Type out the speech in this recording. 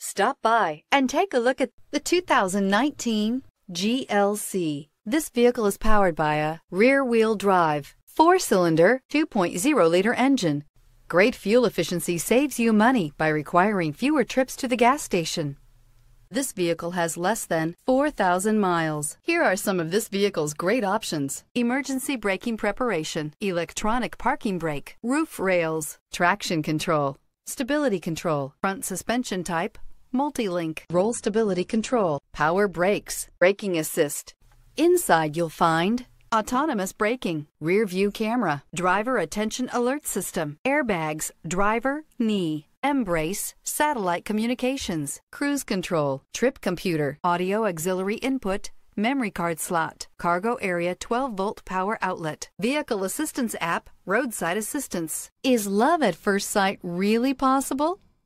Stop by and take a look at the 2019 GLC. This vehicle is powered by a rear-wheel drive, four-cylinder, 2.0-liter engine. Great fuel efficiency saves you money by requiring fewer trips to the gas station. This vehicle has less than 4,000 miles. Here are some of this vehicle's great options. Emergency braking preparation, electronic parking brake, roof rails, traction control, stability control, front suspension type, multi-link, roll stability control, power brakes, braking assist. Inside you'll find autonomous braking, rear view camera, driver attention alert system, airbags, driver, knee, Mbrace, satellite communications, cruise control, trip computer, audio auxiliary input, memory card slot, cargo area 12 volt power outlet, vehicle assistance app, roadside assistance. Is love at first sight really possible?